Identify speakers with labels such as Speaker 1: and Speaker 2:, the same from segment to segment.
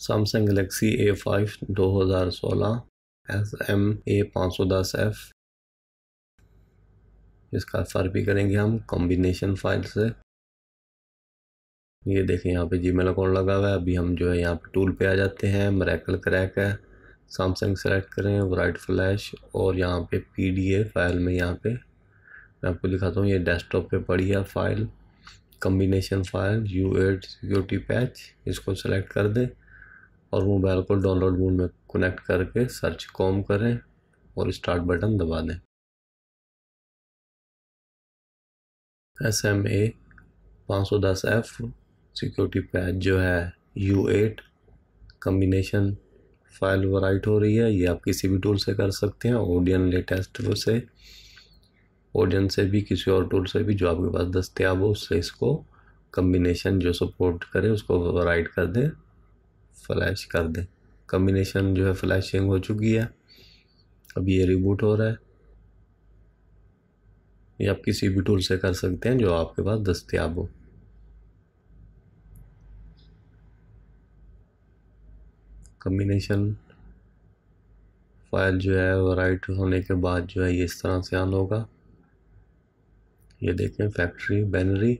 Speaker 1: Samsung Galaxy ए five दो हज़ार सोलह एस एम ए पाँच सौ दस एफ़ इसका फ़र्क भी करेंगे हम कॉम्बिनेशन फ़ाइल से। ये देखें यहाँ पे जीमेल अकाउंट लगा हुआ है। अभी हम जो है यहाँ पे टूल पे आ जाते हैं। मरेकल क्रैक है। सैमसंग सेलेक्ट करें वाइट फ्लैश और यहाँ पे पी डी ए फ़ाइल में यहाँ पे मैं आपको दिखाता हूँ। ये डेस्कटॉप पे पड़ी है file combination file U eight security patch इसको सेलेक्ट कर दें। और मोबाइल को डाउनलोड मोड में कनेक्ट करके सर्च कॉम करें और स्टार्ट बटन दबा दें। एस एम ए पाँच सौ दस एफ़ सिक्योरिटी पैच जो है U eight combination file write हो रही है। ये आप किसी भी टूल से कर सकते हैं ओडियन लेटेस्ट से। ओडियन से भी, किसी और टूल से भी जो आपके पास दस्तियाब हो, उससे इसको कम्बिनेशन जो सपोर्ट करे, उसको राइट कर दें। फ्लैश कर दें। कम्बिनेशन जो है फ्लैशिंग हो चुकी है। अब ये रिबूट हो रहा है। ये आप किसी भी टूल से कर सकते हैं जो आपके पास दस्तियाब हो। कम्बिनेशन फ़ाइल जो है वो राइट होने के बाद जो है ये इस तरह से ऑन होगा। ये देखें फैक्ट्री बैनरी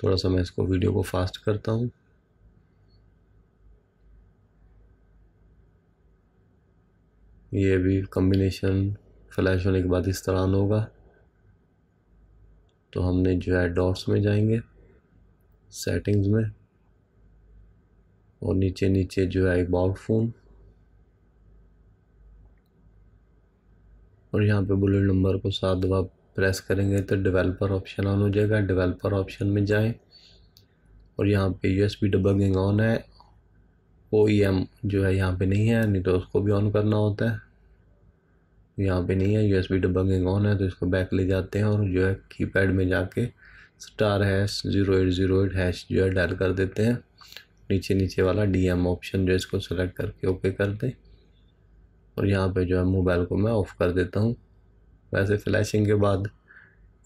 Speaker 1: थोड़ा सा मैं इसको वीडियो को फास्ट करता हूँ। ये भी कम्बिनेशन फ्लैश होने के बाद इस तरह होगा। तो हमने जो है डॉट्स में जाएँगे सेटिंग्स में, और नीचे नीचे जो है अबाउट फ़ोन और यहाँ पे बुलेट नंबर को सात दफ़ा प्रेस करेंगे तो डेवलपर ऑप्शन ऑन हो जाएगा। डेवलपर ऑप्शन में जाएँ, और यहाँ पे यू एस डबगिंग ऑन है। ओ ई एम जो है यहाँ पे नहीं है, नहीं तो उसको भी ऑन करना होता है। यहाँ पे नहीं है U S B debugging on है? तो इसको बैक ले जाते हैं और जो है कीपैड में जाके star hash zero eight zero eight hash जो है डायल कर देते हैं। नीचे नीचे वाला डी एम ऑप्शन जो है इसको सेलेक्ट करके ओके कर दें। और यहाँ पे जो है मोबाइल को मैं ऑफ़ कर देता हूँ। वैसे फ्लैशिंग के बाद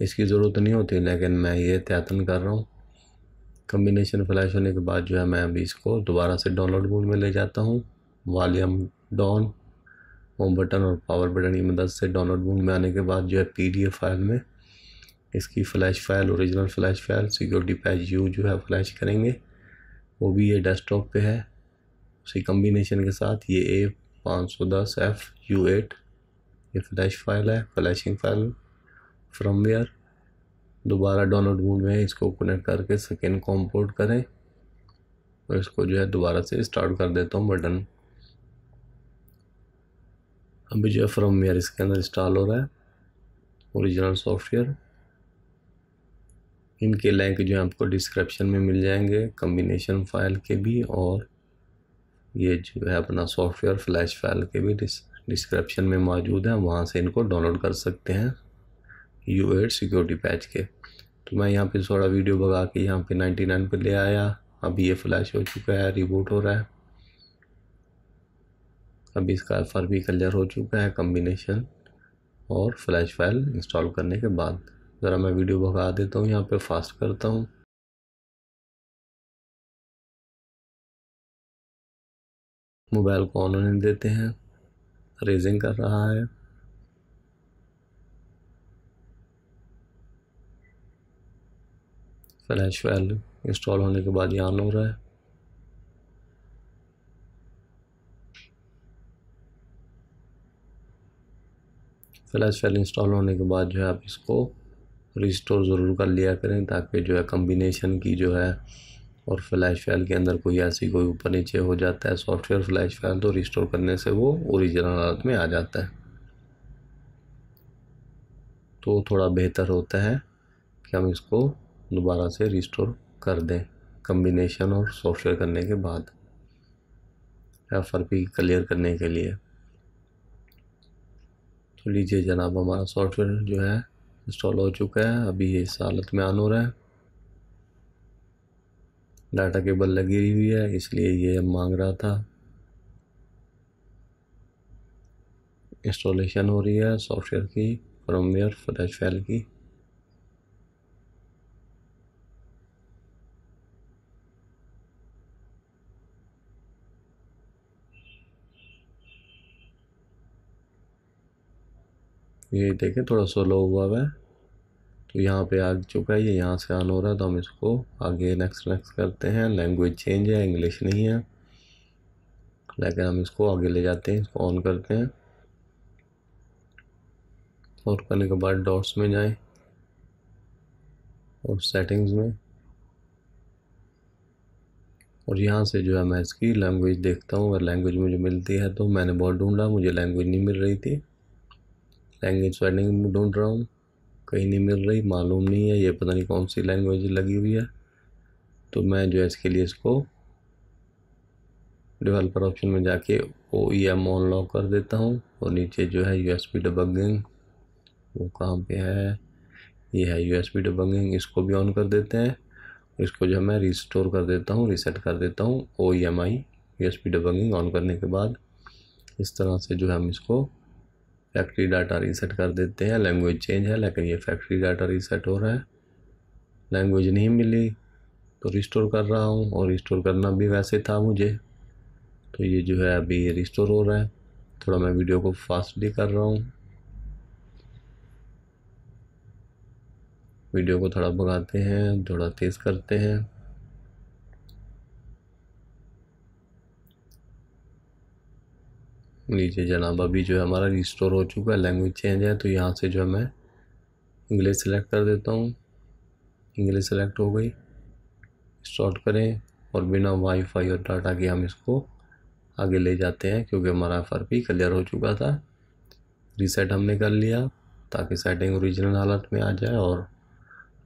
Speaker 1: इसकी ज़रूरत नहीं होती, लेकिन मैं ये एहतियातन कर रहा हूँ। कम्बिनेशन फ्लैश होने के बाद जो है मैं अभी इसको दोबारा से डाउनलोड मोड में ले जाता हूँ। वॉल्यूम डाउन होम बटन और पावर बटन की मदद से डाउनलोड मोड में आने के बाद जो है पीडीएफ फ़ाइल में इसकी flash file original flash file security patch U जो है फ्लैश करेंगे। वो भी ये डेस्कटॉप पे है। उसी कम्बिनेशन के साथ ये ए पाँच सौ दस एफ़ यू एट ये फ्लैश फ़ाइल है फ्लैशिंग फ़ाइल फ्रॉमवेयर दोबारा डाउनलोड मोड में इसको कनेक्ट करके सेकेंड कॉम्पोर्ट करें। और इसको जो है दोबारा से स्टार्ट कर देता हूँ बटन अभी जो है फ्रॉमवेयर इसके अंदर इंस्टॉल हो रहा है। ओरिजिनल सॉफ्टवेयर इनके लिंक जो है आपको डिस्क्रिप्शन में मिल जाएँगे कम्बिनेशन फ़ाइल के भी और ये जो है अपना सॉफ्टवेयर फ्लैश फ़ाइल के भी डिस्क्रिप्शन में मौजूद है। वहाँ से इनको डाउनलोड कर सकते हैं यू एट सिक्योरिटी पैच के। तो मैं यहाँ पे थोड़ा वीडियो भगा के यहाँ पे 99 पे ले आया। अभी ये फ्लैश हो चुका है रिबूट हो रहा है। अभी इसका एफ़ भी क्लियर हो चुका है कम्बिनेशन और फ्लैश फ़ाइल इंस्टॉल करने के बाद। ज़रा मैं वीडियो भगा देता हूँ, यहाँ पे फास्ट करता हूँ। मोबाइल को ऑन होने देते हैं। रेजिंग कर रहा है। फ्लैश फ़ाइल इंस्टॉल होने के बाद ये ऑन हो रहा है। फ्लैश फ़ाइल इंस्टॉल होने के बाद जो है आप इसको रिस्टोर ज़रूर कर लिया करें ताकि जो है कम्बिनेशन की जो है और फ्लैश फ़ाइल के अंदर कोई ऐसी कोई ऊपर नीचे हो जाता है सॉफ्टवेयर फ्लैश फ़ाइल तो रिस्टोर करने से वो ओरिजिनल हालत में आ जाता है। तो थोड़ा बेहतर होता है कि हम इसको दोबारा से रिस्टोर कर दें कम्बिनेशन और सॉफ्टवेयर करने के बाद। एफ़ आर पी क्लियर करने के लिए? तो लीजिए जनाब, हमारा सॉफ्टवेयर जो है इंस्टॉल हो चुका है। अभी ये इस हालत में ऑन हो रहा है। डाटा केबल लगी हुई है, इसलिए ये मांग रहा था। इंस्टॉलेशन हो रही है सॉफ्टवेयर की फर्मवेयर फ्लैश फ़ाइल की। ये देखें, थोड़ा स्लो हुआ है। तो यहाँ पे आ चुका है, ये यहाँ से ऑन हो रहा है तो हम इसको आगे नेक्स्ट नेक्स्ट करते हैं। लैंग्वेज चेंज है इंग्लिश नहीं है। लेकिन हम इसको आगे ले जाते हैं, इसको ऑन करते हैं। और करने के बाद डॉट्स में जाएँ, और सेटिंग्स में। और यहाँ से जो है, मैं इसकी लैंग्वेज देखता हूँ। अगर लैंग्वेज मुझे मिलती है तो मैंने बहुत ढूंढा, मुझे लैंग्वेज नहीं मिल रही थी। लैंग्वेज सेटिंग ढूंढ रहा हूँ। कहीं नहीं मिल रही, मालूम नहीं है, ये पता नहीं कौन सी लैंग्वेज लगी हुई है। तो मैं जो है इसके लिए इसको डेवलपर ऑप्शन में जाके O E M on lock कर देता हूँ और नीचे जो है यू एस पी डबगिंग वो कहाँ पे है? ये है यू एस पी डबगिंग इसको भी ऑन कर देते हैं। इसको जो है मैं रिस्टोर कर देता हूँ रीसेट कर देता हूँ O E M I U S P debugging on करने के बाद। इस तरह से जो है हम इसको फैक्ट्री डाटा रीसेट कर देते हैं। लैंग्वेज चेंज है, लेकिन ये फैक्ट्री डाटा रीसेट हो रहा है। लैंग्वेज नहीं मिली तो रिस्टोर कर रहा हूँ, और रिस्टोर करना भी वैसे था मुझे। तो ये जो है अभी रिस्टोर हो रहा है। थोड़ा मैं वीडियो को फास्ट भी कर रहा हूँ। वीडियो को थोड़ा भगाते हैं, थोड़ा तेज़ करते हैं। नीचे जनाब, अभी जो है हमारा रिस्टोर हो चुका है लैंग्वेज चेंज है तो यहाँ से जो है मैं इंग्लिश सेलेक्ट कर देता हूँ। इंग्लिश सेलेक्ट हो गई। स्टार्ट करें और बिना वाईफाई और डाटा के हम इसको आगे ले जाते हैं, क्योंकि हमारा एफ़ क्लियर हो चुका था। रीसेट हमने कर लिया, ताकि सेटिंग ओरिजिनल हालत में आ जाए और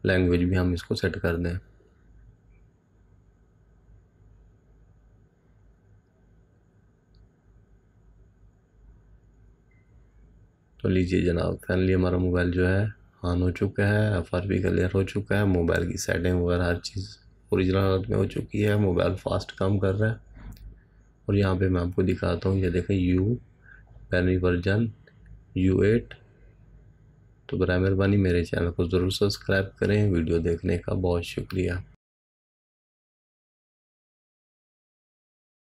Speaker 1: लैंग्वेज भी हम इसको सेट कर दें। तो लीजिए जनाब फाइनली हमारा मोबाइल जो है, ऑन हो चुका है एफ़ आर पी क्लियर हो चुका है, मोबाइल की सेटिंग वगैरह हर चीज़ ओरिजिनल हालत में हो चुकी है, मोबाइल फास्ट काम कर रहा है। और यहाँ पे मैं आपको दिखाता हूँ, ये देखें U binary version U eight. तो बर मेहरबानी मेरे चैनल को ज़रूर सब्सक्राइब करें, वीडियो देखने का बहुत शुक्रिया।